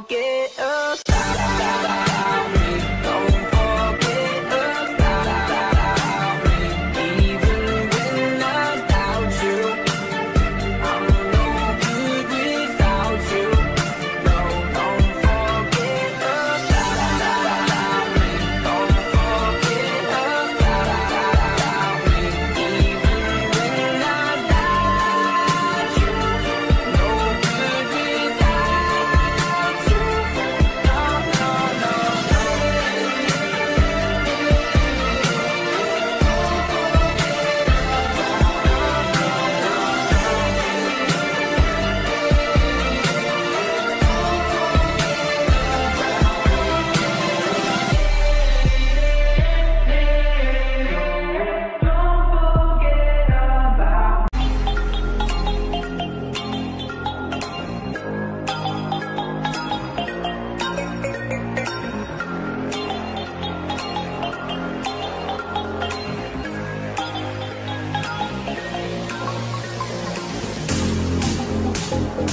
forget.